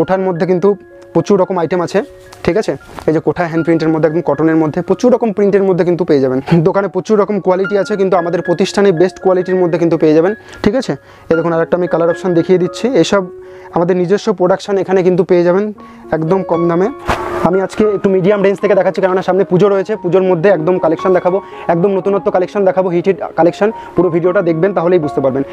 কোঠার মধ্যে কিন্তু প্রচুর রকম আইটেম আছে, ঠিক আছে? এই যে কোঠা হ্যান্ড প্রিন্টের মধ্যে একদম কটনের মধ্যে প্রচুর রকম প্রিন্টের মধ্যে কিন্তু পেয়ে যাবেন। দোকানে প্রচুর রকম কোয়ালিটি আছে, কিন্তু আমাদের প্রতিষ্ঠানে বেস্ট কোয়ালিটির মধ্যে কিন্তু পেয়ে যাবেন, ঠিক আছে? এই দেখুন, আরেকটা আমি কালার অপশান দেখিয়ে দিচ্ছি। এসব আমাদের নিজস্ব প্রোডাকশান এখানে কিন্তু পেয়ে যাবেন একদম কম দামে। আমি আজকে একটু মিডিয়াম রেঞ্জ থেকে দেখাচ্ছি, কেননা সামনে পুজো রয়েছে। পুজোর মধ্যে একদম কালেকশন দেখাবো, একদম নতুনত্ব কালেকশন দেখাবো হিট হিট কালেকশন পুরো ভিডিওটা দেখবেন, তাহলেই বুঝতে পারবেন।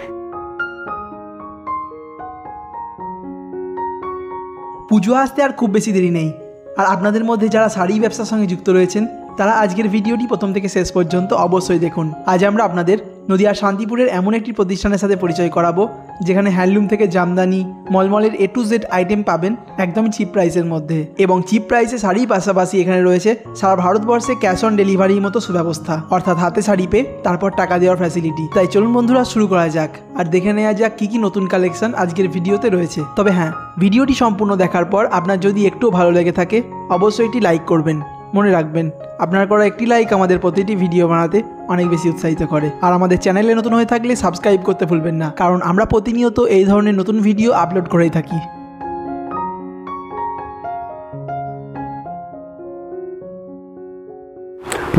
পুজো আসতে আর খুব বেশি দেরি নেই। আর আপনাদের মধ্যে যারা শাড়ি ব্যবসার সঙ্গে যুক্ত রয়েছেন, তারা আজকের ভিডিওটি প্রথম থেকে শেষ পর্যন্ত অবশ্যই দেখুন। আজ আমরা আপনাদের নদিয়ার শান্তিপুরের এমন একটি প্রতিষ্ঠানের সাথে পরিচয় করাবো, যেখানে হ্যান্ডলুম থেকে জামদানি, মলমলের এ টু জেড আইটেম পাবেন একদমই চিপ প্রাইসের মধ্যে। এবং চিপ প্রাইসে শাড়ির পাশাপাশি এখানে রয়েছে সারা ভারতবর্ষে ক্যাশ অন ডেলিভারির মতো সুব্যবস্থা। অর্থাৎ হাতে শাড়ি পেয়ে তারপর টাকা দেওয়ার ফ্যাসিলিটি তাই চলুন বন্ধুরা, শুরু করা যাক। আর দেখে নেওয়া যাক কী কী নতুন কালেকশন আজকের ভিডিওতে রয়েছে। তবে হ্যাঁ ভিডিওটি সম্পূর্ণ দেখার পর আপনার যদি একটু ভালো লেগে থাকে, অবশ্যই এটি লাইক করবেন। মনে রাখবেন, আপনার করা একটি লাইক আমাদের প্রতিটি ভিডিও বানাতে অনেক বেশি উৎসাহিত করে। আর আমাদের চ্যানেলে নতুন হয়ে থাকলে সাবস্ক্রাইব করতে ভুলবেন না, কারণ আমরা প্রতিনিয়ত এই ধরনের নতুন ভিডিও আপলোড করেই থাকি।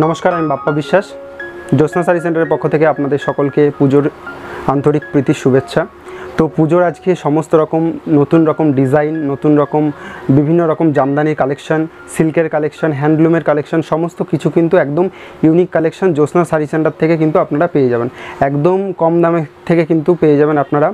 নমস্কার, আমি বাপ্পা বিশ্বাস। জ্যোৎস্না সারি সেন্টারের পক্ষ থেকে আপনাদের সকলকে পুজোর আন্তরিক প্রীতির শুভেচ্ছা। তো পুজোর আজকে সমস্ত রকম নতুন রকম ডিজাইন, নতুন রকম বিভিন্ন রকম জামদানির কালেকশন, সিল্কের কালেকশন, হ্যান্ডলুমের কালেকশন, সমস্ত কিছু কিন্তু একদম unique collection Jyotsna sari centre থেকে কিন্তু আপনারা পেয়ে যাবেন। একদম কম দামে থেকে কিন্তু পেয়ে যাবেন আপনারা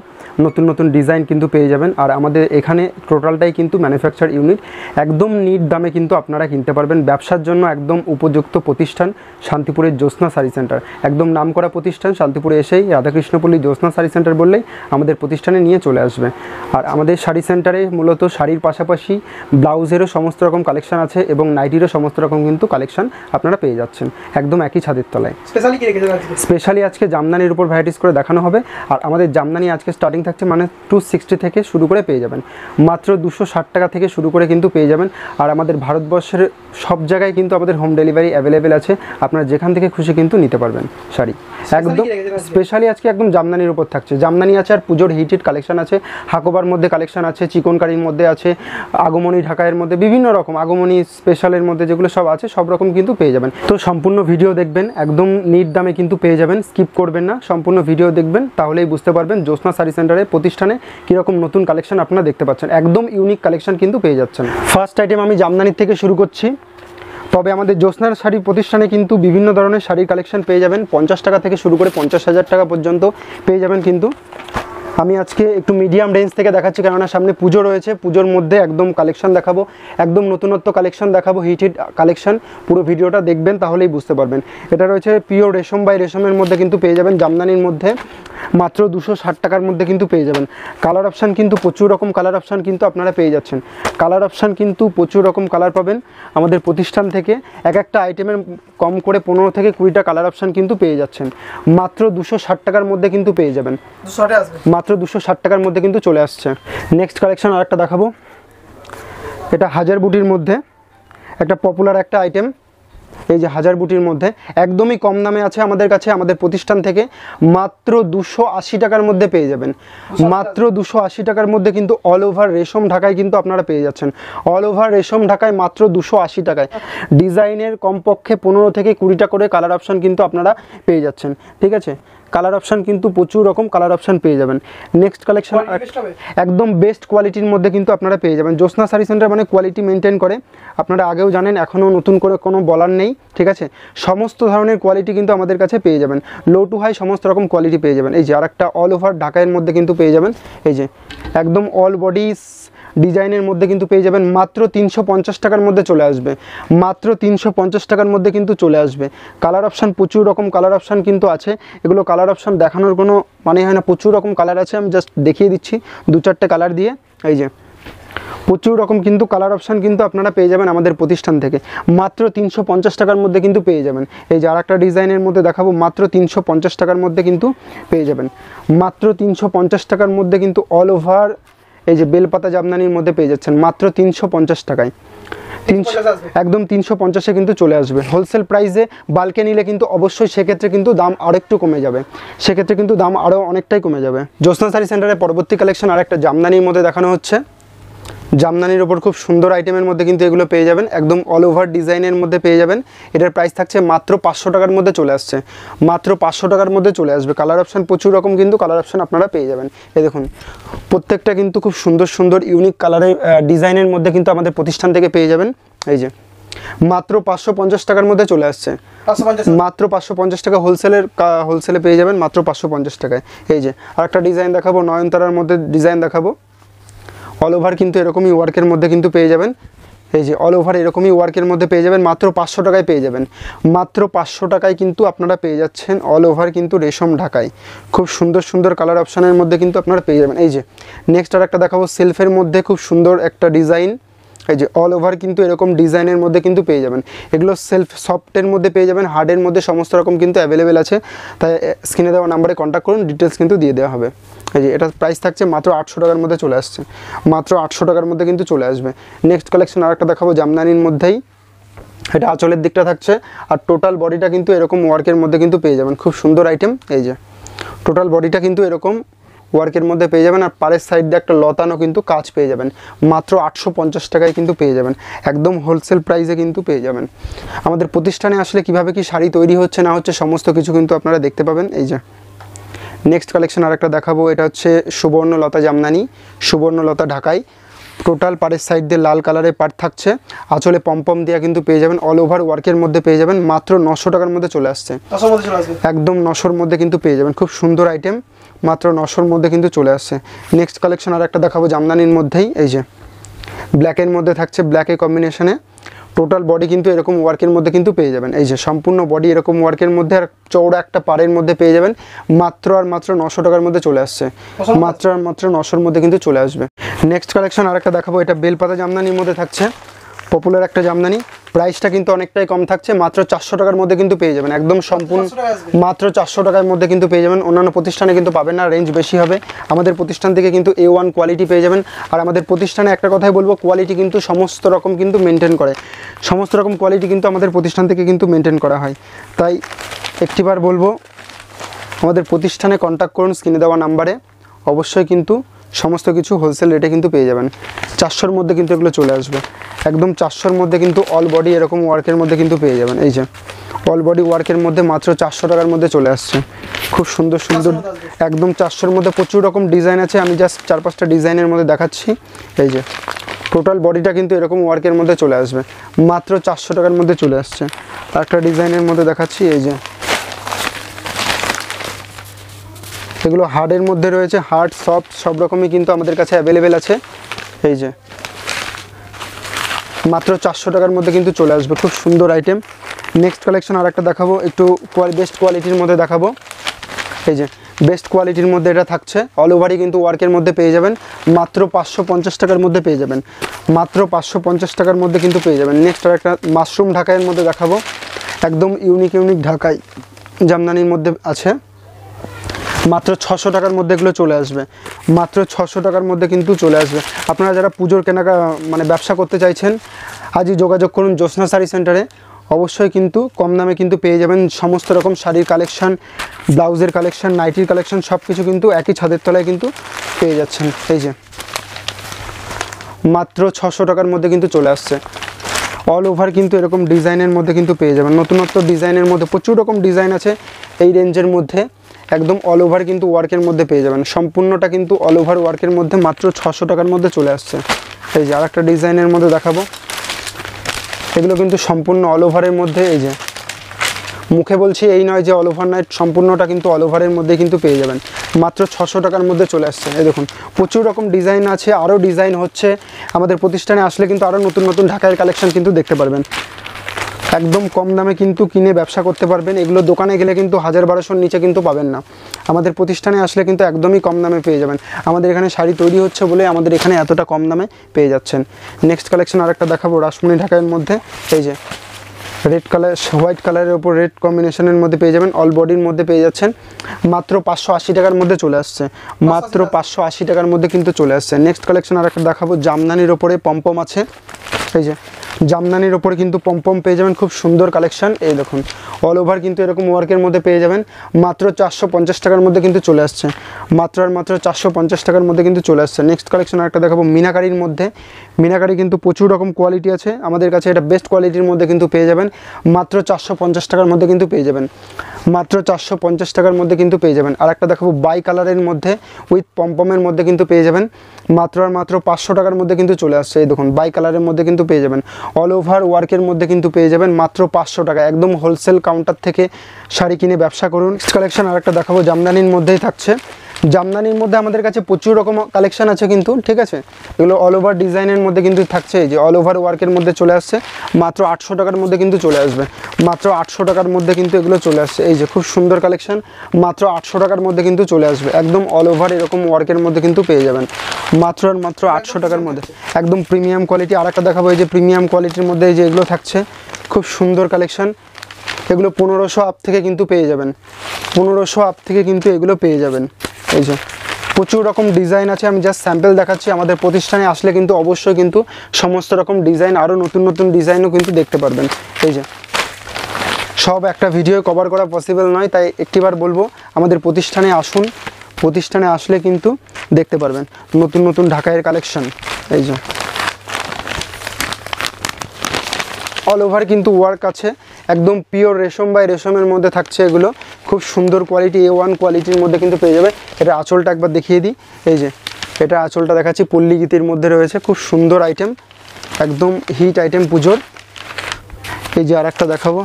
নতুন নতুন ডিজাইন কিন্তু পেয়ে যাবেন। আর আমাদের এখানে টোটালটাই কিন্তু ম্যানুফ্যাকচার ইউনিট একদম নিট দামে কিন্তু আপনারা কিনতে পারবেন। ব্যবসার জন্য একদম উপযুক্ত প্রতিষ্ঠান শান্তিপুরের জ্যোৎস্না শাড়ি সেন্টার একদম নামকরা প্রতিষ্ঠান শান্তিপুরে এসেই রাধাকৃষ্ণপল্লী জ্যোৎস্না শাড়ি সেন্টার বললেই আমাদের প্রতিষ্ঠানে নিয়ে চলে আসবে। আর আমাদের শাড়ি সেন্টারে মূলত শাড়ির পাশাপাশি ব্লাউজেরও সমস্ত রকম কালেকশন আছে এবং নাইটিরও সমস্ত রকম কিন্তু কালেকশন আপনারা পেয়ে যাচ্ছেন। একদম একই ছাদের তলায়। স্পেশালি আজকে? জামদানির উপর ভ্যারাইটিস করে দেখানো হবে। আর আমাদের জামদানি আজকে স্টার্টিং থাকছে মানে টু সিক্সটি থেকে শুরু করে পেয়ে যাবেন। মাত্র দুশো ষাট টাকা থেকে শুরু করে কিন্তু পেয়ে যাবেন। আর আমাদের ভারতবর্ষের সব জায়গায় কিন্তু আমাদের হোম ডেলিভারি অ্যাভেলেবেল আছে। আপনারা যেখান থেকে খুশি কিন্তু নিতে পারবেন শাড়ি। একদম? স্পেশালি আজকে? একদম জামদানির উপর থাকছে। জামদানি আছে আর পুজোর হিট হিট কালেকশন আছে। হাকোবার মধ্যে কালেকশন আছে চিকনকারির মধ্যে আছে আগমনী ঢাকায়ের মধ্যে বিভিন্ন রকম আগমনী স্পেশালের মধ্যে যেগুলো সব আছে সব রকম কিন্তু পেয়ে যাবেন। তো সম্পূর্ণ ভিডিও দেখবেন একদম নিট দামে কিন্তু পেয়ে যাবেন। স্কিপ করবেন না সম্পূর্ণ ভিডিও দেখবেন তাহলেই বুঝতে পারবেন। জ্যোৎস্না শাড়ি সেন্টারের প্রতিষ্ঠানে কীরকম নতুন কালেকশন আপনারা দেখতে পাচ্ছেন। একদম ইউনিক কালেকশন কিন্তু পেয়ে যাচ্ছেন। ফার্স্ট আইটেম আমি জামদানির থেকে শুরু করছি। তবে আমাদের জ্যোৎস্নার শাড়ি প্রতিষ্ঠানে কিন্তু বিভিন্ন ধরনের শাড়ির কালেকশন পেয়ে যাবেন। পঞ্চাশ টাকা থেকে শুরু করে পঞ্চাশ হাজার টাকা পর্যন্ত পেয়ে যাবেন কিন্তু। আমি আজকে একটু মিডিয়াম রেঞ্জ থেকে দেখাচ্ছি কেননা সামনে পুজো রয়েছে। পুজোর মধ্যে একদম কালেকশন দেখাবো একদম নতুনত্ব কালেকশন দেখাবো হিট হিট কালেকশন পুরো ভিডিওটা দেখবেন তাহলেই বুঝতে পারবেন। এটা রয়েছে পিওর রেশম বাই রেশমের মধ্যে কিন্তু পেয়ে যাবেন জামদানির মধ্যে। মাত্র দুশো ষাট টাকার মধ্যে কিন্তু পেয়ে যাবেন। কালার অপশান কিন্তু প্রচুর রকম কালার অপশান কিন্তু আপনারা পেয়ে যাচ্ছেন। কালার অপশান কিন্তু প্রচুর রকম কালার পাবেন আমাদের প্রতিষ্ঠান থেকে। এক একটা আইটেমের কম করে পনেরো থেকে কুড়িটা কালার অপশান কিন্তু পেয়ে যাচ্ছেন। মাত্র দুশো ষাট টাকার মধ্যে কিন্তু পেয়ে যাবেন। আসবে। মাত্র দুশো ষাট টাকার মধ্যে কিন্তু চলে আসছে। নেক্সট কালেকশন আর একটা দেখাবো। এটা হাজার বুটির মধ্যে একটা পপুলার একটা আইটেম এই যে হাজার বুটির মধ্যে একদমই কম দামে আছে আমাদের কাছে আমাদের প্রতিষ্ঠান থেকে মাত্র দুশো আশি টাকার মধ্যে পেয়ে যাবেন। মাত্র দুশো আশি টাকার মধ্যে কিন্তু অল ওভার রেশম ঢাকায় কিন্তু আপনারা পেয়ে যাচ্ছেন। অল ওভার রেশম ঢাকায় মাত্র দুশো আশি টাকায়। ডিজাইনের কমপক্ষে পনেরো থেকে কুড়িটা করে কালার অপশান কিন্তু আপনারা পেয়ে যাচ্ছেন। ঠিক আছে? কালার অপশান কিন্তু প্রচুর রকম কালার অপশান পেয়ে যাবেন। Next collection? একদম বেস্ট কোয়ালিটির মধ্যে কিন্তু আপনারা পেয়ে যাবেন। জ্যোৎস্না শাড়ি সেন্টার মানে কোয়ালিটি মেনটেন করে। আপনারা আগেও জানেন এখনও নতুন করে কোনো বলার নেই ঠিক আছে? সমস্ত ধরনের কোয়ালিটি কিন্তু আমাদের কাছে পেয়ে যাবেন। লো টু হাই সমস্ত রকম কোয়ালিটি পেয়ে যাবেন। এই যে আর একটা অল ওভার ঢাকাইয়ের মধ্যে কিন্তু পেয়ে যাবেন। এই যে একদম অল বডি ডিজাইনের মধ্যে কিন্তু পেয়ে যাবেন মাত্র তিনশো পঞ্চাশ টাকার মধ্যে চলে আসবে। মাত্র তিনশো পঞ্চাশ টাকার মধ্যে কিন্তু চলে আসবে। কালার অপশান প্রচুর রকম কালার অপশান কিন্তু আছে। এগুলো কালার অপশান দেখানোর কোনো মানে হয় না, প্রচুর রকম কালার আছে, আমি জাস্ট দেখিয়ে দিচ্ছি দু চারটে কালার দিয়ে। এই যে, প্রচুর রকম কিন্তু কালার অপশান কিন্তু আপনারা পেয়ে যাবেন আমাদের প্রতিষ্ঠান থেকে। মাত্র তিনশো পঞ্চাশ টাকার মধ্যে কিন্তু পেয়ে যাবেন। এই যে আর একটা ডিজাইনের মধ্যে দেখাবো, মাত্র তিনশো পঞ্চাশ টাকার মধ্যে কিন্তু পেয়ে যাবেন। মাত্র তিনশো পঞ্চাশ টাকার মধ্যে কিন্তু অল ওভার এই যে বেলপাতা জামদানির মধ্যে পেয়ে যাচ্ছেন মাত্র তিনশো পঞ্চাশ টাকায়। তিনশো একদম তিনশো পঞ্চাশে কিন্তু চলে আসবে। হোলসেল প্রাইসে বালকে নিলে কিন্তু অবশ্যই সেক্ষেত্রে কিন্তু দাম আরেকটু কমে যাবে। সেক্ষেত্রে কিন্তু দাম আরও অনেকটাই কমে যাবে। জ্যোৎস্না শাড়ি সেন্টারে পরবর্তী কালেকশন আর একটা জামদানির মধ্যে দেখানো হচ্ছে। জামদানির ওপর খুব সুন্দর আইটেমের মধ্যে কিন্তু এগুলো পেয়ে যাবেন। একদম অল ওভার ডিজাইনের মধ্যে পেয়ে যাবেন। এটার প্রাইস থাকছে মাত্র পাঁচশো টাকার মধ্যে চলে আসছে। মাত্র পাঁচশো টাকার মধ্যে চলে আসবে। কালার অপশান প্রচুর রকম কিন্তু কালার অপশান আপনারা পেয়ে যাবেন। এই দেখুন প্রত্যেকটা কিন্তু খুব সুন্দর সুন্দর ইউনিক কালারের ডিজাইনের মধ্যে কিন্তু আমাদের প্রতিষ্ঠান থেকে পেয়ে যাবেন। এই যে মাত্র পাঁচশো পঞ্চাশ টাকার মধ্যে চলে আসছে। মাত্র পাঁচশো পঞ্চাশ টাকা হোলসেলের হোলসেলে পেয়ে যাবেন। মাত্র পাঁচশো পঞ্চাশ টাকায়। এই যে আরেকটা ডিজাইন দেখাবো নয়নতারার মধ্যে ডিজাইন দেখাবো। অল ওভার কিন্তু এরকমই ওয়ার্কের মধ্যে কিন্তু পেয়ে যাবেন। এই যে অল ওভার এরকমই ওয়ার্কের মধ্যে পেয়ে যাবেন, মাত্র পাঁচশো টাকায় পেয়ে যাবেন। মাত্র পাঁচশো টাকায় কিন্তু আপনারা পেয়ে যাচ্ছেন অল ওভার কিন্তু রেশম ঢাকায়। খুব সুন্দর সুন্দর কালার অপশানের মধ্যে কিন্তু আপনারা পেয়ে যাবেন। এই যে নেক্সট আর একটা দেখাবো সেলফের মধ্যে খুব সুন্দর একটা ডিজাইন এই যে অল ওভার কিন্তু এরকম ডিজাইনের মধ্যে কিন্তু পেয়ে যাবেন। এগুলো সেলফ সফটের মধ্যে পেয়ে যাবেন হার্ডের মধ্যে সমস্ত রকম কিন্তু অ্যাভেলেবেল আছে। তাই স্ক্রিনে দেওয়া নাম্বারে কন্ট্যাক্ট করুন ডিটেলস কিন্তু দিয়ে দেওয়া হবে। এই যে এটার প্রাইস থাকছে মাত্র আটশো টাকার মধ্যে চলে আসছে। মাত্র আটশো টাকার মধ্যে কিন্তু চলে আসবে। নেক্সট কালেকশন আর একটা দেখাবো, জামদানির মধ্যেই। এটা আঁচলের দিকটা থাকছে, আর টোটাল বডিটা কিন্তু এরকম ওয়ার্কের মধ্যে কিন্তু পেয়ে যাবেন। খুব সুন্দর আইটেম এই যে। টোটাল বডিটা কিন্তু এরকম ওয়ার্কের মধ্যে পেয়ে যাবেন আর পাড়ের সাইড দিয়ে একটা লতানো কিন্তু কাজ পেয়ে যাবেন। মাত্র আটশো পঞ্চাশ টাকায় কিন্তু পেয়ে যাবেন। একদম হোলসেল প্রাইসে কিন্তু পেয়ে যাবেন। আমাদের প্রতিষ্ঠানে আসলে কীভাবে কি শাড়ি তৈরি হচ্ছে না হচ্ছে সমস্ত কিছু কিন্তু আপনারা দেখতে পাবেন। এই যে নেক্সট কালেকশন আর একটা দেখাবো। এটা হচ্ছে সুবর্ণলতা জামদানি সুবর্ণলতা ঢাকাই। টোটাল পাড়ের সাইড দিয়ে লাল কালারের পাট থাকছে। আঁচলে পম্পম দেওয়া কিন্তু পেয়ে যাবেন। অল ওভার ওয়ার্কের মধ্যে পেয়ে যাবেন। মাত্র নশো টাকার মধ্যে চলে আসছে। একদম নশোর মধ্যে কিন্তু পেয়ে যাবেন। খুব সুন্দর আইটেম মাত্র নশোর মধ্যে কিন্তু চলে আসছে। নেক্সট কালেকশন আর একটা দেখাবো জামদানির মধ্যেই এই যে। ব্ল্যাকের মধ্যে থাকছে ব্ল্যাকের কম্বিনেশনে টোটাল বডি কিন্তু এরকম ওয়ার্কের মধ্যে কিন্তু পেয়ে যাবেন। এই যে সম্পূর্ণ বডি এরকম ওয়ার্কের মধ্যে আর চৌড়া একটা পাড়ের মধ্যে পেয়ে যাবেন। মাত্র আর মাত্র নশো টাকার মধ্যে চলে আসছে। মাত্র আর মাত্র নশোর মধ্যে কিন্তু চলে আসবে। নেক্সট কালেকশন আর একটা দেখাবো এটা বেলপাতা জামদানির মধ্যে থাকছে। পপুলার একটা জামদানি। প্রাইসটা কিন্তু অনেকটাই কম থাকছে মাত্র চারশো টাকার মধ্যে কিন্তু পেয়ে যাবেন। একদম সম্পূর্ণ মাত্র চারশো টাকার মধ্যে কিন্তু পেয়ে যাবেন। অন্যান্য প্রতিষ্ঠানে কিন্তু পাবেন না রেঞ্জ বেশি হবে। আমাদের প্রতিষ্ঠান থেকে কিন্তু এ ওয়ান কোয়ালিটি পেয়ে যাবেন। আর আমাদের প্রতিষ্ঠানে একটা কথাই বলব কোয়ালিটি কিন্তু সমস্ত রকম কিন্তু মেনটেন করে। সমস্ত রকম কোয়ালিটি কিন্তু আমাদের প্রতিষ্ঠান থেকে কিন্তু মেনটেন করা হয়। তাই একটিবার বলব আমাদের প্রতিষ্ঠানে কন্ট্যাক্ট করুন স্ক্রিনে দেওয়া নাম্বারে অবশ্যই কিন্তু সমস্ত কিছু হোলসেল রেটে কিন্তু পেয়ে যাবেন। চারশোর মধ্যে কিন্তু এগুলো চলে আসবে। একদম চারশোর মধ্যে কিন্তু অল বডি এরকম ওয়ার্কের মধ্যে কিন্তু পেয়ে যাবেন। এই যে অল বডি ওয়ার্কের মধ্যে মাত্র চারশো টাকার মধ্যে চলে আসছে। খুব সুন্দর সুন্দর একদম চারশোর মধ্যে প্রচুর রকম ডিজাইন আছে। আমি জাস্ট চার পাঁচটা ডিজাইনের মধ্যে দেখাচ্ছি। এই যে টোটাল বডিটা কিন্তু এরকম ওয়ার্কের মধ্যে চলে আসবে। মাত্র চারশো টাকার মধ্যে চলে আসছে। একটা ডিজাইনের মধ্যে দেখাচ্ছি। এই যে এগুলো হার্ডের মধ্যে রয়েছে হার্ড সফট সব রকমই কিন্তু আমাদের কাছে অ্যাভেলেবেল আছে। এই যে, মাত্র চারশো টাকার মধ্যে কিন্তু চলে আসবে, খুব সুন্দর আইটেম নেক্সট কালেকশন আর একটা দেখাবো, একটু বেস্ট কোয়ালিটির মধ্যে দেখাবো। এই যে বেস্ট কোয়ালিটির মধ্যে এটা থাকছে অল ওভারই কিন্তু ওয়ার্কের মধ্যে পেয়ে যাবেন, মাত্র পাঁচশো পঞ্চাশ টাকার মধ্যে পেয়ে যাবেন। মাত্র পাঁচশো পঞ্চাশ টাকার মধ্যে কিন্তু পেয়ে যাবেন। নেক্সট আর একটা মাশরুম ঢাকাইয়ের মধ্যে দেখাবো, একদম ইউনিক ইউনিক ঢাকাই, জামদানির মধ্যে আছে। মাত্র ছশো টাকার মধ্যে এগুলো চলে আসবে। মাত্র ছশো টাকার মধ্যে কিন্তু চলে আসবে। আপনারা যারা পুজোর কেনাকা মানে ব্যবসা করতে চাইছেন, আজই যোগাযোগ করুন জ্যোৎস্না শাড়ি সেন্টারে। অবশ্যই কিন্তু কম দামে কিন্তু পেয়ে যাবেন সমস্ত রকম শাড়ির কালেকশান, ব্লাউজের কালেকশান, নাইটির কালেকশান সব কিছু কিন্তু একই ছাদের তলায় কিন্তু পেয়ে যাচ্ছেন। এই যে, মাত্র ছশো টাকার মধ্যে কিন্তু চলে আসছে। অল ওভার কিন্তু এরকম ডিজাইনের মধ্যে কিন্তু পেয়ে যাবেন। নতুনত্ব ডিজাইনের মধ্যে প্রচুর রকম ডিজাইন আছে এই রেঞ্জের মধ্যে। একদম অল ওভার কিন্তু ওয়ার্কের মধ্যে পেয়ে যাবেন। সম্পূর্ণটা কিন্তু অল ওভার ওয়ার্কের মধ্যে মাত্র ছশো টাকার মধ্যে চলে আসছে। এই যে আর একটা ডিজাইনের মধ্যে দেখাবো। এগুলো কিন্তু সম্পূর্ণ অল ওভারের মধ্যে, এই যে। মুখে বলছি এই নয় যে অল ওভার নয় সম্পূর্ণটা কিন্তু অল ওভারের মধ্যে কিন্তু পেয়ে যাবেন। মাত্র ছশো টাকার মধ্যে চলে আসছে। এই দেখুন, প্রচুর রকম ডিজাইন আছে। আরও ডিজাইন হচ্ছে। আমাদের প্রতিষ্ঠানে আসলে কিন্তু আরও নতুন নতুন ঢাকার কালেকশন কিন্তু দেখতে পারবেন। একদম কম দামে কিন্তু কিনে ব্যবসা করতে পারবেন। এগুলো দোকানে গেলে কিন্তু হাজার বারোশোর নিচে কিন্তু পাবেন না। আমাদের প্রতিষ্ঠানে আসলে কিন্তু একদমই কম দামে পেয়ে যাবেন। আমাদের এখানে শাড়ি তৈরি হচ্ছে বলে আমাদের এখানে এতটা কম দামে পেয়ে যাচ্ছেন। নেক্সট কালেকশন আরেকটা দেখাবো রাসমণি ঢাকার মধ্যে। এই যে রেড কালার হোয়াইট কালারের ওপর রেড কম্বিনেশনের মধ্যে পেয়ে যাবেন। অল বডির মধ্যে পেয়ে যাচ্ছেন। মাত্র পাঁচশো আশি টাকার মধ্যে চলে আসছে। মাত্র পাঁচশো আশি টাকার মধ্যে কিন্তু চলে আসছে। নেক্সট কালেকশন আর একটা দেখাবো। জামদানির ওপরে পম্পম আছে। এই যে জামদানির ওপরে কিন্তু পম্পম পেয়ে যাবেন। খুব সুন্দর কালেকশন এই দেখুন অল ওভার কিন্তু এরকম ওয়ার্কের মধ্যে পেয়ে যাবেন। মাত্র চারশো পঞ্চাশ টাকার মধ্যে কিন্তু চলে আসছে। মাত্র আর মাত্র চারশো পঞ্চাশ টাকার মধ্যে কিন্তু চলে আসছে। নেক্সট কালেকশন আর একটা দেখাবো মিনাকারির মধ্যে। মিনাকারি কিন্তু প্রচুর রকম কোয়ালিটি আছে। আমাদের কাছে এটা বেস্ট কোয়ালিটির মধ্যে কিন্তু পেয়ে যাবেন। মাত্র চারশো পঞ্চাশ টাকার মধ্যে কিন্তু পেয়ে যাবেন। মাত্র চারশো পঞ্চাশ টাকার মধ্যে কিন্তু পেয়ে যাবেন। আর একটা দেখাবো বাই কালারের মধ্যে উইথ পম্পমের মধ্যে কিন্তু পেয়ে যাবেন। মাত্র আর মাত্র পাঁচশো টাকার মধ্যে কিন্তু চলে আসছে। এই দেখুন বাই কালারের মধ্যে কিন্তু পেয়ে যাবেন। অল ওভার ওয়ার্কের মধ্যে কিন্তু পেয়ে যাবেন মাত্র পাঁচশো টাকা। একদম হোলসেল কাউন্টার থেকে শাড়ি কিনে ব্যবসা করুন। কালেকশন আর একটা দেখাবো, জামদানির মধ্যেই থাকছে। জামদানির মধ্যে আমাদের কাছে প্রচুর রকম কালেকশন আছে কিন্তু, ঠিক আছে? এগুলো অল ওভার ডিজাইনের মধ্যে কিন্তু থাকছে যে অল ওভার ওয়ার্কের মধ্যে চলে আসছে, মাত্র আটশো টাকার মধ্যে কিন্তু চলে আসবে, মাত্র আটশো টাকার মধ্যে কিন্তু এগুলো চলে আসছে, এই যে খুব সুন্দর কালেকশান মাত্র আটশো টাকার মধ্যে কিন্তু চলে আসবে, একদম অল ওভার এরকম ওয়ার্কের মধ্যে কিন্তু পেয়ে যাবেন, মাত্র আর মাত্র আটশো টাকার মধ্যে, একদম প্রিমিয়াম কোয়ালিটি আর একটা দেখাবো, এই যে প্রিমিয়াম কোয়ালিটির মধ্যে এই যে এগুলো থাকছে, খুব সুন্দর কালেকশন এগুলো পনেরোশো আপ থেকে কিন্তু পেয়ে যাবেন, পনেরোশো আপ থেকে কিন্তু এগুলো পেয়ে যাবেন। এই যে, প্রচুর রকম ডিজাইন আছে। আমি জাস্ট স্যাম্পেল দেখাচ্ছি, আমাদের প্রতিষ্ঠানে আসলে কিন্তু অবশ্যই কিন্তু সমস্ত রকম ডিজাইন আরও নতুন নতুন ডিজাইনও কিন্তু দেখতে পারবেন। এই যে, সব একটা ভিডিও কভার করা পসিবল নয়, তাই একটিবার বলব, আমাদের প্রতিষ্ঠানে আসুন। প্রতিষ্ঠানে আসলে কিন্তু দেখতে পারবেন। নতুন নতুন ঢাকাইয়ের কালেকশন এই যে অল ওভার কিন্তু ওয়ার্ক আছে। একদম পিওর রেশম বাই রেশমের মধ্যে থাকছে এগুলো। খুব সুন্দর কোয়ালিটি এ ওয়ান কোয়ালিটির মধ্যে কিন্তু পেয়ে যাবে। এটা আঁচলটা একবার দেখিয়ে দিই। এই যে, এটা আঁচলটা দেখাচ্ছি, পল্লী গীতির মধ্যে রয়েছে। খুব সুন্দর আইটেম একদম হিট আইটেম পুজোর। এই যে আর একটা দেখাবো।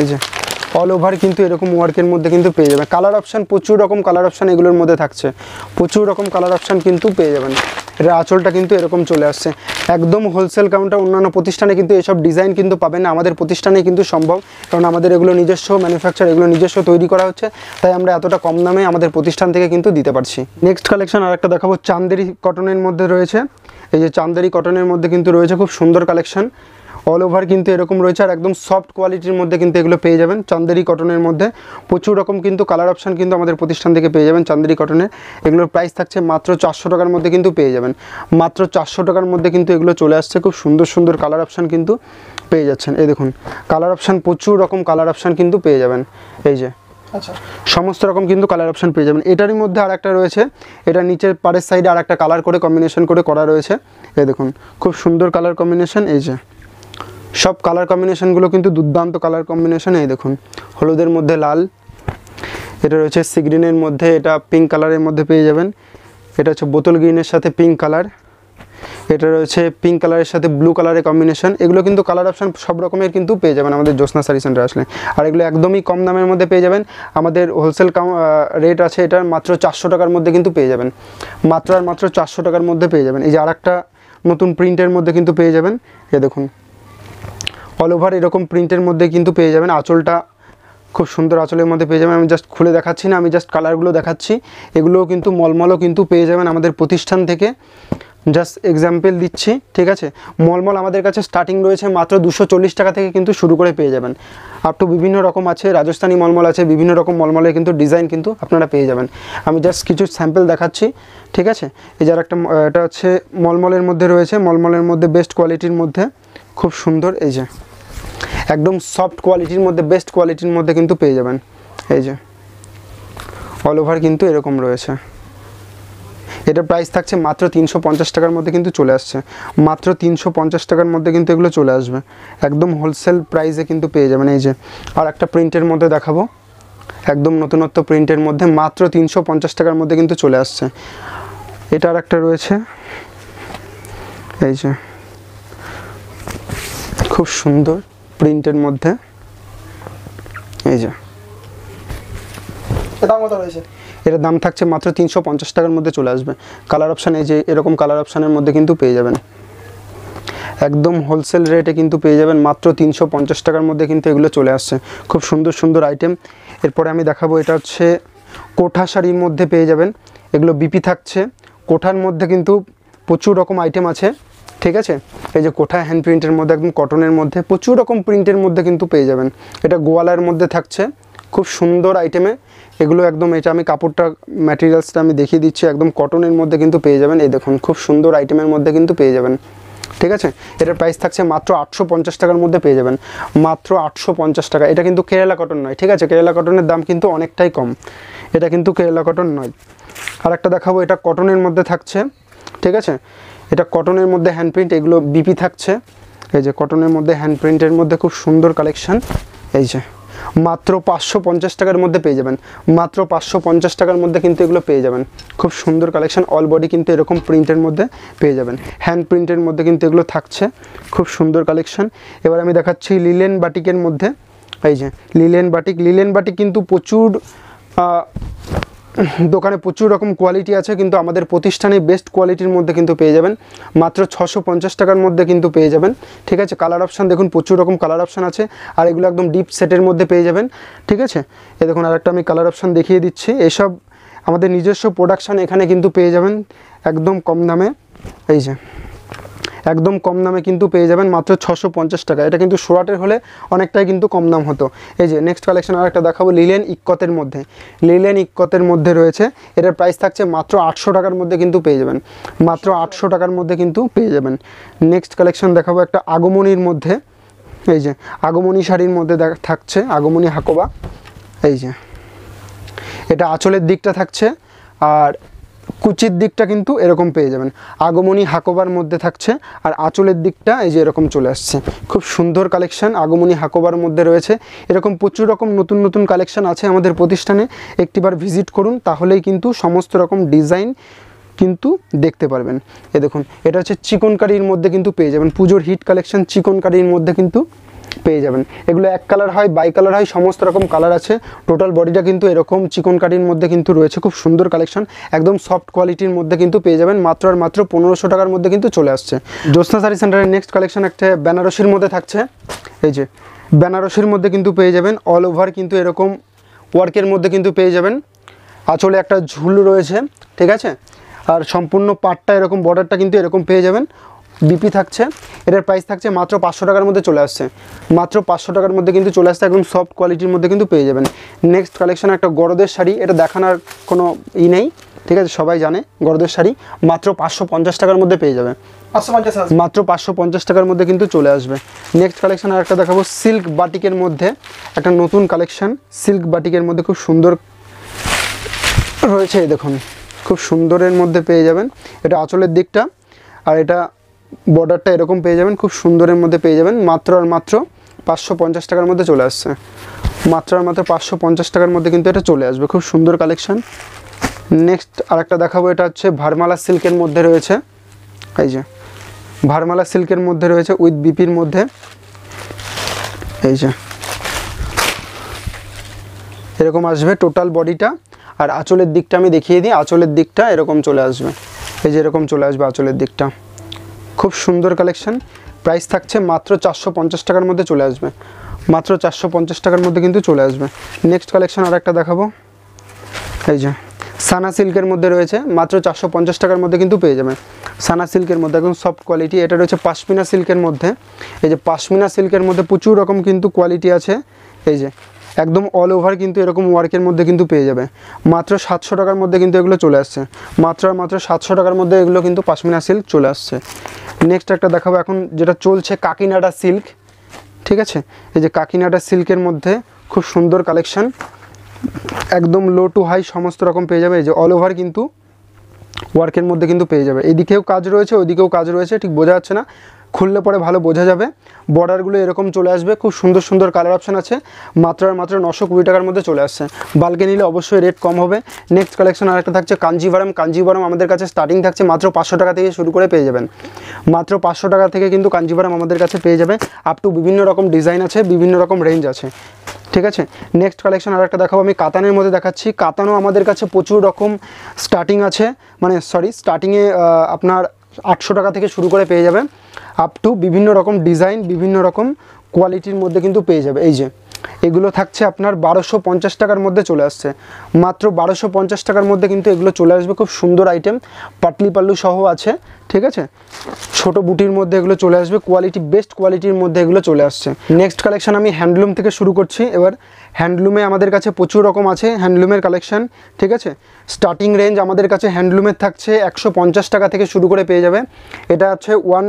এই যে অল ওভার কিন্তু এরকম ওয়ার্কের মধ্যে কিন্তু পেয়ে যাবেন। কালার অপশান প্রচুর রকম কালার অপশান এগুলোর মধ্যে থাকছে। প্রচুর রকম কালার অপশান কিন্তু পেয়ে যাবেন। এটা আঁচলটা কিন্তু এরকম চলে আসছে। একদম হোলসেল কাউন্টার অন্যান্য প্রতিষ্ঠানে কিন্তু এসব ডিজাইন কিন্তু পাবেন না। আমাদের প্রতিষ্ঠানে কিন্তু সম্ভব, কারণ আমাদের এগুলো নিজস্ব ম্যানুফ্যাকচার এগুলো নিজস্ব তৈরি করা হচ্ছে। তাই আমরা এতটা কম দামে আমাদের প্রতিষ্ঠান থেকে কিন্তু দিতে পারছি। নেক্সট কালেকশন আর একটা দেখাবো, চান্দেরি কটনের মধ্যে রয়েছে। এই যে চান্দেরি কটনের মধ্যে কিন্তু রয়েছে খুব সুন্দর কালেকশন অল ওভার কিন্তু এরকম রয়েছে আর একদম সফট কোয়ালিটির মধ্যে কিন্তু এগুলো পেয়ে যাবেন। চান্দেরি কটনের মধ্যে। প্রচুর রকম কিন্তু কালার অপশান কিন্তু আমাদের প্রতিষ্ঠান থেকে পেয়ে যাবেন চান্দেরি কটনের এগুলোর প্রাইস থাকছে মাত্র চারশো টাকার মধ্যে কিন্তু পেয়ে যাবেন। মাত্র চারশো টাকার মধ্যে কিন্তু এগুলো চলে আসছে। খুব সুন্দর সুন্দর কালার অপশান কিন্তু পেয়ে যাচ্ছেন। এই দেখুন কালার অপশান প্রচুর রকম কালার অপশান কিন্তু পেয়ে যাবেন। এই যে আচ্ছা। সমস্ত রকম কিন্তু কালার অপশান পেয়ে যাবেন। এটারই মধ্যে আর একটা রয়েছে। এটা নিচের পাড়ের সাইডে আর একটা কালার করে কম্বিনেশন করে করা রয়েছে। এই দেখুন খুব সুন্দর কালার কম্বিনেশন এই যে সব কালার কম্বিনেশনগুলো কিন্তু দুর্দান্ত কালার কম্বিনেশন এই দেখুন, হলুদের মধ্যে লাল, এটা রয়েছে সি গ্রিনের মধ্যে, এটা পিঙ্ক কালারের মধ্যে পেয়ে যাবেন, এটা হচ্ছে বোতল গ্রিনের সাথে পিঙ্ক কালার এটা রয়েছে পিঙ্ক কালারের সাথে ব্লু কালারের কম্বিনেশন এগুলো কিন্তু কালার অপশান সব রকমের কিন্তু পেয়ে যাবেন আমাদের জ্যোৎস্না শাড়ি সেন্টার আসলে। আর এগুলো একদমই কম দামের মধ্যে পেয়ে যাবেন, আমাদের হোলসেল রেট আছে এটার মাত্র চারশো টাকার মধ্যে কিন্তু পেয়ে যাবেন, মাত্র আর মাত্র চারশো টাকার মধ্যে পেয়ে যাবেন, এই যে আর একটা নতুন প্রিন্টের মধ্যে কিন্তু পেয়ে যাবেন এ দেখুন অল ওভার এরকম প্রিন্টের মধ্যে কিন্তু পেয়ে যাবেন। আঁচলটা খুব সুন্দর আঁচলের মধ্যে পেয়ে যাবেন। আমি জাস্ট খুলে দেখাচ্ছি না, আমি জাস্ট কালারগুলো দেখাচ্ছি। এগুলোও কিন্তু মলমলও কিন্তু পেয়ে যাবেন আমাদের প্রতিষ্ঠান থেকে। জাস্ট এক্সাম্পল দিচ্ছি, ঠিক আছে? মলমল আমাদের কাছে স্টার্টিং রয়েছে মাত্র দুশো টাকা থেকে কিন্তু শুরু করে পেয়ে যাবেন। আপ টু বিভিন্ন রকম আছে, রাজস্থানি মলমল আছে, বিভিন্ন রকম মলমলের কিন্তু ডিজাইন কিন্তু আপনারা পেয়ে যাবেন। আমি জাস্ট কিছু স্যাম্পল দেখাচ্ছি, ঠিক আছে? এই যার একটা এটা হচ্ছে মলমলের মধ্যে রয়েছে, মলমলের মধ্যে বেস্ট কোয়ালিটির মধ্যে। খুব সুন্দর, এই যে। একদম সফট কোয়ালিটির মধ্যে বেস্ট কোয়ালিটির মধ্যে কিন্তু পেয়ে যাবেন। এই যে অল ওভার কিন্তু এরকম রয়েছে। এটা প্রাইস থাকছে মাত্র তিনশো পঞ্চাশ টাকার মধ্যে কিন্তু চলে আসছে। মাত্র তিনশো পঞ্চাশ টাকার মধ্যে কিন্তু এগুলো চলে আসবে। একদম হোলসেল প্রাইসে কিন্তু পেয়ে যাবেন। এই যে, আর একটা প্রিন্টের মধ্যে দেখাবো। একদম নতুনত্ব প্রিন্টের মধ্যে মাত্র তিনশো পঞ্চাশ টাকার মধ্যে কিন্তু চলে আসছে। এটা আর একটা রয়েছে। এই যে, খুব সুন্দর। প্রিন্টের মধ্যে। এই যে। দাম কত রয়েছে? এটার দাম থাকছে মাত্র তিনশো পঞ্চাশ টাকার মধ্যে চলে আসবে। কালার অপশান এই যে এরকম কালার অপশানের মধ্যে কিন্তু পেয়ে যাবেন। একদম হোলসেল রেটে কিন্তু পেয়ে যাবেন মাত্র তিনশো পঞ্চাশ টাকার মধ্যে কিন্তু এগুলো চলে আসছে। খুব সুন্দর সুন্দর আইটেম এরপরে আমি দেখাবো এটা হচ্ছে কোঠা শাড়ির মধ্যে পেয়ে যাবেন। এগুলো বিপি থাকছে। কোঠার মধ্যে কিন্তু প্রচুর রকম আইটেম আছে। ঠিক আছে? এই যে কোঠা হ্যান্ড প্রিন্টের মধ্যে, একদম কটনের মধ্যে, প্রচুর রকম প্রিন্টের মধ্যে কিন্তু পেয়ে যাবেন। এটা গোয়ালার মধ্যে থাকছে, খুব সুন্দর আইটেমে এগুলো একদম, এটা আমি কাপড়টা ম্যাটেরিয়ালসটা আমি দেখিয়ে দিচ্ছি, একদম কটনের মধ্যে কিন্তু পেয়ে যাবেন। এই দেখুন, খুব সুন্দর আইটেমের মধ্যে কিন্তু পেয়ে যাবেন। ঠিক আছে? এটার প্রাইস থাকছে মাত্র আটশো পঞ্চাশ টাকার মধ্যে পেয়ে যাবেন। মাত্র আটশো পঞ্চাশ টাকা। এটা কিন্তু কেরালা কটন নয়, ঠিক আছে? কেরালা কটনের দাম কিন্তু অনেকটাই কম। এটা কিন্তু কেরালা কটন নয়। আর একটা দেখাবো, এটা কটনের মধ্যে থাকছে, ঠিক আছে? এটা কটনের মধ্যে হ্যান্ড প্রিন্ট এগুলো বিপি থাকছে। এই যে কটনের মধ্যে হ্যান্ড প্রিন্টের মধ্যে খুব সুন্দর কালেকশান এই যে, মাত্র পাঁচশো পঞ্চাশ টাকার মধ্যে পেয়ে যাবেন। মাত্র পাঁচশো পঞ্চাশ টাকার মধ্যে কিন্তু এগুলো পেয়ে যাবেন। খুব সুন্দর কালেকশন অল বডি কিন্তু এরকম প্রিন্টের মধ্যে পেয়ে যাবেন। হ্যান্ড প্রিন্টের মধ্যে কিন্তু এগুলো থাকছে। খুব সুন্দর কালেকশন এবার আমি দেখাচ্ছি লিলেন বাটিকের মধ্যে। এই যে লিলেন বাটিক লিলেন বাটিক কিন্তু প্রচুর দোকানে প্রচুর রকম কোয়ালিটি আছে, কিন্তু আমাদের প্রতিষ্ঠানে বেস্ট কোয়ালিটির মধ্যে কিন্তু পেয়ে যাবেন। মাত্র ছশো পঞ্চাশ টাকার মধ্যে কিন্তু পেয়ে যাবেন। ঠিক আছে? কালার অপশান দেখুন, প্রচুর রকম কালার অপশান আছে, আর এগুলো একদম ডিপ সেটের মধ্যে পেয়ে যাবেন। ঠিক আছে? এ দেখুন, আরেকটা আমি কালার অপশান দেখিয়ে দিচ্ছি। এসব আমাদের নিজস্ব প্রোডাকশান এখানে কিন্তু পেয়ে যাবেন, একদম কম দামে। এই যে একদম কম দামে কিন্তু পেয়ে যাবেন মাত্র ছশো টাকা। এটা কিন্তু সোয়াটের হলে অনেকটাই কিন্তু কম দাম হতো। এই যে নেক্সট কালেকশন আর একটা দেখাবো লিলেন ইক্কতের মধ্যে। লিলেন ইক্কতের মধ্যে রয়েছে। এটার প্রাইস থাকছে মাত্র আটশো টাকার মধ্যে কিন্তু পেয়ে যাবেন। মাত্র আটশো টাকার মধ্যে কিন্তু পেয়ে যাবেন। নেক্সট কালেকশন দেখাবো একটা আগমনির মধ্যে। এই যে আগমনী শাড়ির মধ্যে থাকছে আগমনী হাকোবা। এই যে এটা আঁচলের দিকটা থাকছে। আর কুচির দিকটা কিন্তু এরকম পেয়ে যাবেন। আগমনী হাকোবার মধ্যে থাকছে আর আঁচলের দিকটা এই যে এরকম চলে আসছে। খুব সুন্দর কালেকশন, আগমনী হাকোবার মধ্যে রয়েছে। এরকম প্রচুর রকম নতুন নতুন কালেকশান আছে আমাদের প্রতিষ্ঠানে। একটিবার ভিজিট করুন, তাহলেই কিন্তু সমস্ত রকম ডিজাইন কিন্তু দেখতে পারবেন। এ দেখুন, এটা হচ্ছে চিকনকারির মধ্যে কিন্তু পেয়ে যাবেন। পুজোর হিট কালেকশন চিকনকারির মধ্যে কিন্তু পেয়ে যাবেন। এগুলো এক কালার হয় বাই কালার হয়, সমস্ত রকম কালার আছে। টোটাল বডিটা কিন্তু এরকম চিকন কারির মধ্যে কিন্তু রয়েছে, খুব সুন্দর কালেকশন একদম সফট কোয়ালিটির মধ্যে কিন্তু পেয়ে যাবেন। মাত্র আর মাত্র পনেরোশো টাকার মধ্যে কিন্তু চলে আসছে। জ্যোৎস্না শাড়ি সেন্টারের নেক্সট কালেকশন একটা বেনারসির মধ্যে থাকছে। এই যে, বেনারসির মধ্যে কিন্তু পেয়ে যাবেন। অল ওভার কিন্তু এরকম ওয়ার্কের মধ্যে কিন্তু পেয়ে যাবেন। আঁচলে একটা ঝুল রয়েছে, ঠিক আছে? আর সম্পূর্ণ পাটটা এরকম বর্ডারটা কিন্তু এরকম পেয়ে যাবেন। বিপি থাকছে এটার প্রাইস থাকছে মাত্র পাঁচশো টাকার মধ্যে চলে আসছে। মাত্র পাঁচশো টাকার মধ্যে কিন্তু চলে আসছে একদম সফট কোয়ালিটির মধ্যে কিন্তু পেয়ে যাবেন। নেক্সট কালেকশন একটা গরদের শাড়ি এটা দেখানোর কোনো ই নেই ঠিক আছে? সবাই জানে গরদের শাড়ি মাত্র পাঁচশো পঞ্চাশ টাকার মধ্যে পেয়ে যাবে। পাঁচশো পঞ্চাশ মাত্র পাঁচশো পঞ্চাশ টাকার মধ্যে কিন্তু চলে আসবে। নেক্সট কালেকশন আর একটা দেখাবো সিল্ক বাটিকের মধ্যে। একটা নতুন কালেকশন সিল্ক বাটিকের মধ্যে খুব সুন্দর রয়েছে এই দেখুন। খুব সুন্দরের মধ্যে পেয়ে যাবেন। এটা আঁচলের দিকটা আর এটা বর্ডারটা এরকম পেয়ে যাবেন, খুব সুন্দরের মধ্যে পেয়ে যাবেন। মাত্র আর মাত্র পাঁচশো পঞ্চাশ টাকার মধ্যে চলে আসছে। মাত্র আর মাত্র পাঁচশো পঞ্চাশ টাকার মধ্যে কিন্তু এটা চলে আসবে। খুব সুন্দর কালেকশন নেক্সট আরেকটা দেখাবো, এটা হচ্ছে ভারমালা সিল্কের মধ্যে রয়েছে। এই যে, ভারমালা সিল্কের মধ্যে রয়েছে উইথ বিপির মধ্যে। এই যে, এরকম আসবে টোটাল বডিটা আর আঁচলের দিকটা আমি দেখিয়ে দিই, আঁচলের দিকটা এরকম চলে আসবে। এই যে, এরকম চলে আসবে আঁচলের দিকটা। খুব সুন্দর কালেকশন প্রাইস থাকছে মাত্র চারশো পঞ্চাশ টাকার মধ্যে চলে আসবে। মাত্র চারশো পঞ্চাশ টাকার মধ্যে কিন্তু চলে আসবে। নেক্সট কালেকশন আর একটা দেখাবো। এই যে সানা সিল্কের মধ্যে রয়েছে, মাত্র চারশো পঞ্চাশ টাকার মধ্যে কিন্তু পেয়ে যাবে সানা সিল্কের মধ্যে, একদম সফট কোয়ালিটি এটা রয়েছে পাশমিনা সিল্কের মধ্যে। এই যে পাশমিনা সিল্কের মধ্যে প্রচুর রকম কিন্তু কোয়ালিটি আছে। এই যে একদম অল ওভার কিন্তু এরকম ওয়ার্কের মধ্যে কিন্তু পেয়ে যাবে। মাত্র সাতশো টাকার মধ্যে কিন্তু এগুলো চলে আসছে। মাত্র মাত্র সাতশো টাকার মধ্যে এগুলো কিন্তু পাশমিনা সিল্ক চলে আসছে। নেক্সট একটা দেখাবো এখন, যেটা চলছে কাকিনাডা সিল্ক ঠিক আছে? এই যে কাকিনাডা সিল্কের মধ্যে খুব সুন্দর কালেকশন একদম লো টু হাই সমস্ত রকম পেয়ে যাবে। এই যে অল ওভার কিন্তু ওয়ার্কের মধ্যে কিন্তু পেয়ে যাবে। এদিকেও কাজ রয়েছে ওইদিকেও কাজ রয়েছে, ঠিক বোঝা যাচ্ছে না। খুললে পরে ভালো বোঝা যাবে। বর্ডারগুলো এরকম চলে আসবে, খুব সুন্দর সুন্দর কালার অপশান আছে। মাত্র আর মাত্র নশো কুড়ি টাকার মধ্যে চলে আসছে। বালকে নিলে অবশ্যই রেট কম হবে। নেক্সট কালেকশন আরেকটা থাকছে কাঞ্জিভারাম কাঞ্জিভারাম আমাদের কাছে স্টার্টিং থাকছে মাত্র পাঁচশো টাকা থেকে শুরু করে পেয়ে যাবেন। মাত্র পাঁচশো টাকা থেকে কিন্তু কাঞ্জিভারাম আমাদের কাছে পেয়ে যাবে। আপ টু বিভিন্ন রকম ডিজাইন আছে, বিভিন্ন রকম রেঞ্জ আছে। ঠিক আছে? নেক্সট কালেকশন আর একটা দেখাবো, আমি কাতানের মধ্যে দেখাচ্ছি। কাতানও আমাদের কাছে প্রচুর রকম স্টার্টিং আছে। মানে সরি স্টার্টিংয়ে আপনার আটশো টাকা থেকে শুরু করে পেয়ে যাবে আপ টু বিভিন্ন রকম ডিজাইন বিভিন্ন রকম কোয়ালিটির মধ্যে কিন্তু পেয়ে যাবে। এই যে, এগুলো থাকছে আপনার বারোশো পঞ্চাশ টাকার মধ্যে চলে আসছে। মাত্র বারোশো পঞ্চাশ টাকার মধ্যে কিন্তু এগুলো চলে আসবে। খুব সুন্দর আইটেম পাটলি পাল্লু সহ আছে, ঠিক আছে? ছোট বুটির মধ্যে এগুলো চলে আসবে কোয়ালিটি বেস্ট কোয়ালিটির মধ্যে এগুলো চলে আসছে। নেক্সট কালেকশন আমি হ্যান্ডলুম থেকে শুরু করছি। এবার হ্যান্ডলুমে আমাদের কাছে প্রচুর রকম আছে হ্যান্ডলুমের কালেকশন ঠিক আছে? স্টার্টিং রেঞ্জ আমাদের কাছে হ্যান্ডলুমের থাকছে একশো পঞ্চাশ টাকা থেকে শুরু করে পেয়ে যাবে। এটা হচ্ছে ওয়ান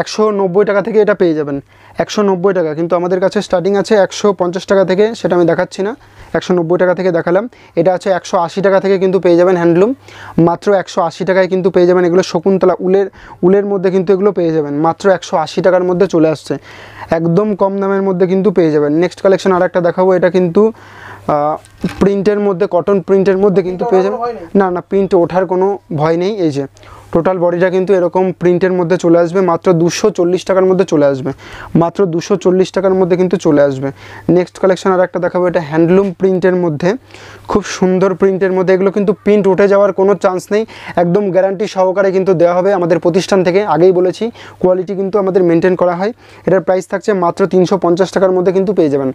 একশো নব্বই টাকা থেকে এটা পেয়ে যাবেন। একশো নব্বই টাকা কিন্তু আমাদের কাছে স্টার্টিং আছে একশো পঞ্চাশ টাকা থেকে সেটা আমি দেখাচ্ছি না। একশো নব্বই টাকা থেকে দেখালাম। এটা আছে একশো আশি টাকা থেকে কিন্তু পেয়ে যাবেন হ্যান্ডলুম মাত্র একশো আশি টাকায় কিন্তু পেয়ে যাবেন এগুলো শকুন্তলা উলের উলের মধ্যে কিন্তু এগুলো পেয়ে যাবেন। মাত্র একশো আশি টাকার মধ্যে চলে আসছে। একদম কম দামের মধ্যে কিন্তু পেয়ে যাবেন। নেক্সট কালেকশন আর একটা দেখাবো এটা কিন্তু প্রিন্টের মধ্যে কটন প্রিন্টের মধ্যে কিন্তু পেয়ে যাবেন। না না প্রিন্ট ওঠার কোনো ভয় নেই। এই যে টোটাল বডিটা কিন্তু এরকম প্রিন্টের মধ্যে চলে আসবে, মাত্র দুশো চল্লিশ টাকার মধ্যে চলে আসবে। মাত্র দুশো চল্লিশ টাকার মধ্যে কিন্তু চলে আসবে। নেক্সট কালেকশন আর একটা দেখাবো, এটা হ্যান্ডলুম প্রিন্টের মধ্যে। খুব সুন্দর প্রিন্টের মধ্যে। এগুলো কিন্তু প্রিন্ট উঠে যাওয়ার কোনো চান্স নেই। একদম গ্যারান্টি সহকারে কিন্তু দেওয়া হবে আমাদের প্রতিষ্ঠান থেকে। আগেই বলেছি কোয়ালিটি কিন্তু আমাদের মেনটেন করা হয়। এটার প্রাইস থাকছে মাত্র তিনশো পঞ্চাশ টাকার মধ্যে কিন্তু পেয়ে যাবেন।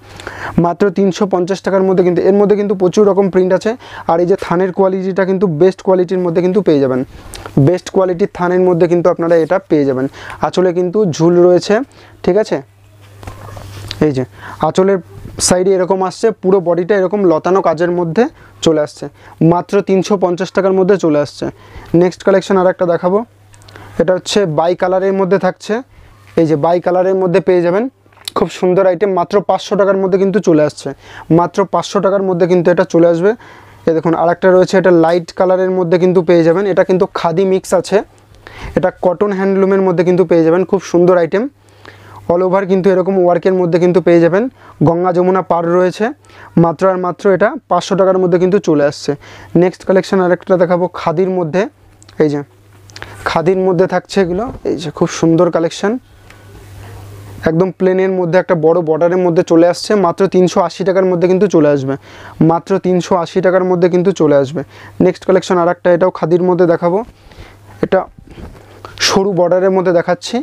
মাত্র তিনশো পঞ্চাশ টাকার মধ্যে কিন্তু, এর মধ্যে কিন্তু প্রচুর রকম প্রিন্ট আছে। আর এই যে থানের কোয়ালিটিটা কিন্তু বেস্ট কোয়ালিটির মধ্যে কিন্তু পেয়ে যাবেন। বেস্ট কোয়ালিটির থানের মধ্যে কিন্তু আপনারা এটা পেয়ে যাবেন। আঁচলে কিন্তু ঝুল রয়েছে, ঠিক আছে? এই যে, আঁচলের সাইডে এরকম আসছে, পুরো বডিটা এরকম লতানো কাজের মধ্যে চলে আসছে। মাত্র তিনশো পঞ্চাশ টাকার মধ্যে চলে আসছে। নেক্সট কালেকশন আর একটা দেখাবো। এটা হচ্ছে বাই কালারের মধ্যে থাকছে। এই যে বাই কালারের মধ্যে পেয়ে যাবেন। খুব সুন্দর আইটেম মাত্র পাঁচশো টাকার মধ্যে কিন্তু চলে আসছে। মাত্র পাঁচশো টাকার মধ্যে কিন্তু এটা চলে আসবে। এ দেখুন, আরেকটা রয়েছে, এটা লাইট কালারের মধ্যে কিন্তু পেয়ে যাবেন। এটা কিন্তু খাদি মিক্স আছে। এটা কটন হ্যান্ডলুমের মধ্যে কিন্তু পেয়ে যাবেন। খুব সুন্দর আইটেম অল ওভার কিন্তু এরকম ওয়ার্কের মধ্যে কিন্তু পেয়ে যাবেন। গঙ্গা যমুনা পার রয়েছে। মাত্র আর মাত্র এটা পাঁচশো টাকার মধ্যে কিন্তু চলে আসছে। নেক্সট কালেকশন আরেকটা দেখাবো খাদির মধ্যে। এই যে, খাদির মধ্যে থাকছে এগুলো। এই যে, খুব সুন্দর কালেকশন একদম প্লেনের মধ্যে একটা বড় বর্ডারের মধ্যে চলে আসছে। মাত্র তিনশো আশি টাকার মধ্যে কিন্তু চলে আসবে। মাত্র তিনশো আশি টাকার মধ্যে কিন্তু চলে আসবে। নেক্সট কালেকশন আর একটা এটাও খাদির মধ্যে দেখাবো। এটা সরু বর্ডারের মধ্যে দেখাচ্ছি।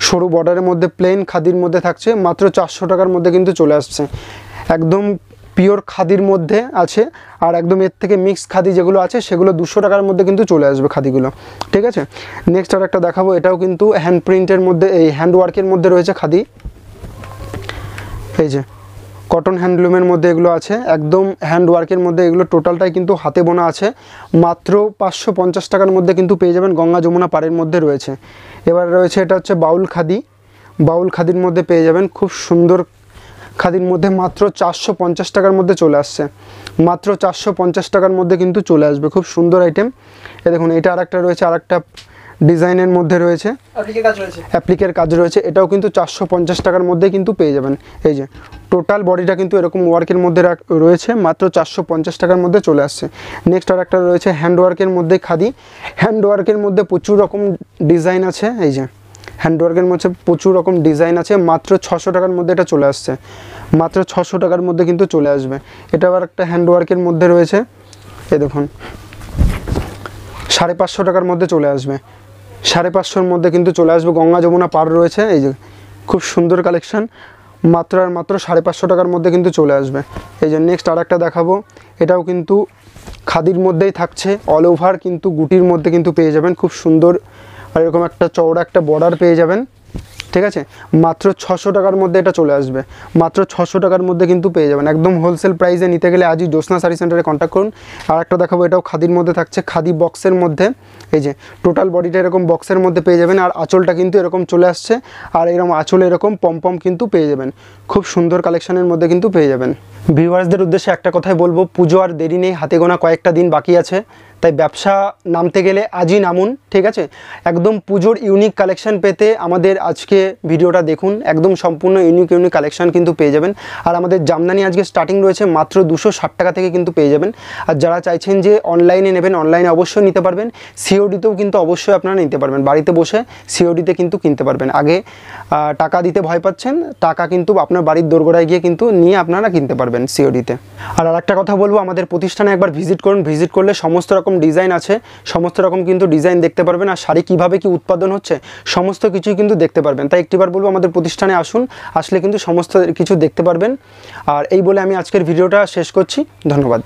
সরু বর্ডারের মধ্যে প্লেন খাদির মধ্যে থাকছে, মাত্র চারশো টাকার মধ্যে কিন্তু চলে আসছে। একদম পিওর খাদির মধ্যে আছে, আর একদম এর থেকে মিক্স খাদি যেগুলো আছে, সেগুলো দুশো টাকার মধ্যে কিন্তু চলে আসবে খাদিগুলো। ঠিক আছে? নেক্সট আর একটা দেখাবো, এটাও কিন্তু হ্যান্ড প্রিন্টের মধ্যে, এই হ্যান্ড ওয়ার্কের মধ্যে রয়েছে খাদি। এই যে কটন হ্যান্ডলুমের মধ্যে এগুলো আছে। একদম হ্যান্ড ওয়ার্কের মধ্যে এগুলো টোটালটাই কিন্তু হাতে বোনা আছে। মাত্র পাঁচশো পঞ্চাশ টাকার মধ্যে কিন্তু পেয়ে যাবেন গঙ্গা যমুনা পাড়ের মধ্যে রয়েছে। এবার রয়েছে এটা হচ্ছে বাউল খাদি। বাউল খাদির মধ্যে পেয়ে যাবেন খুব সুন্দর খাদির মধ্যে মাত্র চারশো পঞ্চাশ টাকার মধ্যে চলে আসছে। মাত্র চারশো পঞ্চাশ টাকার মধ্যে কিন্তু চলে আসবে। খুব সুন্দর আইটেম এ দেখুন, এটা আরেকটা রয়েছে, আরেকটা ডিজাইনের মধ্যে রয়েছে। অ্যাপ্লিকের কাজ রয়েছে। এটাও কিন্তু চারশো পঞ্চাশ টাকার মধ্যে কিন্তু পেয়ে যাবেন। এই যে টোটাল বডিটা কিন্তু এরকম ওয়ার্কের মধ্যে রয়েছে মাত্র চারশো পঞ্চাশ টাকার মধ্যে চলে আসছে। নেক্সট আর একটা রয়েছে হ্যান্ড ওয়ার্কের মধ্যে খাদি। হ্যান্ড ওয়ার্কের মধ্যে প্রচুর রকম ডিজাইন আছে এই যে। হ্যান্ড ওয়ার্কের মধ্যে প্রচুর রকম ডিজাইন আছে মাত্র ছশো টাকার মধ্যে এটা চলে আসছে। মাত্র ছশো টাকার মধ্যে কিন্তু চলে আসবে। এটা আবার একটা হ্যান্ড ওয়ার্কের মধ্যে রয়েছে। এ দেখুন সাড়ে পাঁচশো টাকার মধ্যে চলে আসবে। সাড়ে পাঁচশোর মধ্যে কিন্তু চলে আসবে। গঙ্গা যমুনা পার রয়েছে। এই যে খুব সুন্দর কালেকশন মাত্র আর মাত্র সাড়ে পাঁচশো টাকার মধ্যে কিন্তু চলে আসবে। এই যে নেক্সট আর একটা দেখাবো। এটাও কিন্তু খাদির মধ্যেই থাকছে। অল ওভার কিন্তু গুটির মধ্যে কিন্তু পেয়ে যাবেন। খুব সুন্দর আর এরকম একটা চওড়া একটা বর্ডার পেয়ে যাবেন। ঠিক আছে? মাত্র ছশো টাকার মধ্যে এটা চলে আসবে। মাত্র ছশো টাকার মধ্যে কিন্তু পেয়ে যাবেন। একদম হোলসেল প্রাইসে নিতে গেলে আজই জ্যোৎস্না শাড়ি সেন্টারে কন্ট্যাক্ট করুন। আর একটা দেখাবো, এটাও খাদির মধ্যে থাকছে। খাদি বক্সের মধ্যে, এই যে টোটাল বডিটা এরকম বক্সের মধ্যে পেয়ে যাবেন। আর আঁচলটা কিন্তু এরকম চলে আসছে। আর এরকম আঁচল, এরকম পম কিন্তু পেয়ে যাবেন। খুব সুন্দর কালেকশনের মধ্যে কিন্তু পেয়ে যাবেন। ভিউয়ার্সদের উদ্দেশ্যে একটা কথাই বলব, পুজো আর দেরি নেই, হাতে গোনা কয়েকটা দিন বাকি আছে। তাই ব্যবসা নামতে গেলে আজই নামুন, ঠিক আছে? একদম পুজোর ইউনিক কালেকশন পেতে আমাদের আজকে ভিডিওটা দেখুন। একদম সম্পূর্ণ ইউনিক ইউনিক কালেকশন কিন্তু পেয়ে যাবেন। আর আমাদের জামদানি আজকে স্টার্টিং রয়েছে মাত্র দুশো টাকা থেকে কিন্তু পেয়ে যাবেন। আর যারা চাইছেন যে অনলাইনে নেবেন অনলাইনে অবশ্যই নিতে পারবেন। সিওডিতেও কিন্তু অবশ্যই আপনারা নিতে পারবেন। বাড়িতে বসে সিওডিতে কিন্তু কিনতে পারবেন। আগে টাকা দিতে ভয় পাচ্ছেন, টাকা কিন্তু আপনার বাড়ির দোরগোড়ায় গিয়ে কিন্তু নিয়ে আপনারা কিনতে পারবেন সিওডিতে আর আরেকটা কথা বলব, আমাদের প্রতিষ্ঠানে একবার ভিজিট করুন। ভিজিট করলে সমস্ত রকম ডিজাইন আছে, সমস্ত রকম কিন্তু ডিজাইন দেখতে পারবেন। আর শাড়ি কীভাবে কি উৎপাদন হচ্ছে, সমস্ত কিছুই কিন্তু দেখতে পারবেন। তাই একটিবার বলব আমাদের প্রতিষ্ঠানে আসুন, আসলে কিন্তু সমস্ত কিছু দেখতে পারবেন। আর এই বলে আমি আজকের ভিডিওটা শেষ করছি। ধন্যবাদ।